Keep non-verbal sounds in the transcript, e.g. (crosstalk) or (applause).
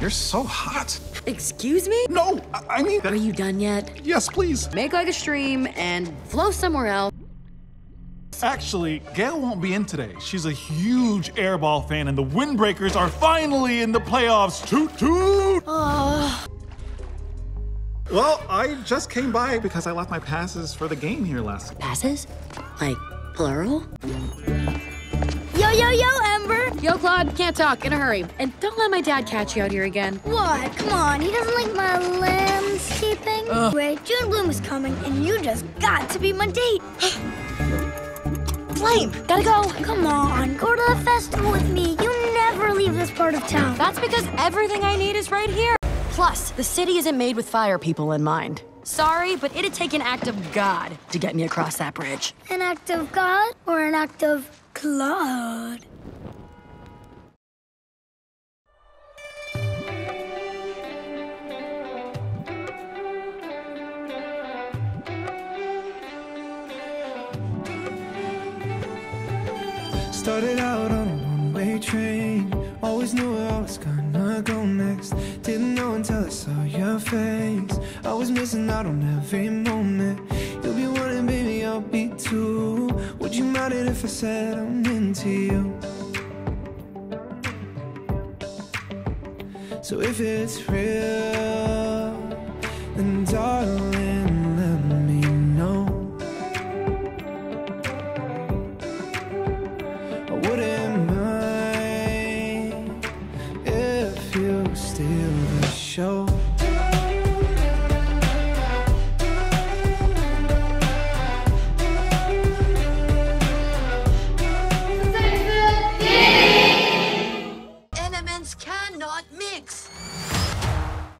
you're so hot. Excuse me? No, I, I mean, Are you done yet? yes, please. Make like a stream and flow somewhere else. Actually, Gale won't be in today. She's a huge airball fan, and the Windbreakers are finally in the playoffs. Toot toot! Ah. Well, I just came by because I left my passes for the game here last. Passes? Like, plural? Yo, yo, yo! Yo, Clod, can't talk, in a hurry. And don't let my dad catch you out here again. What? Come on, he doesn't like my landscaping. Wait, June Bloom is coming, and you just got to be my date. (gasps) Flame, gotta go. Come on, go to the festival with me. You never leave this part of town. That's because everything I need is right here. Plus, the city isn't made with fire people in mind. Sorry, but it'd take an act of God to get me across that bridge. An act of God or an act of Clod? Started out on a one-way train. Always knew where I was gonna go next. Didn't know until I saw your face. I was missing out on every moment. You'll be one and baby I'll be two Would you mind it if I said I'm into you? So if it's real show.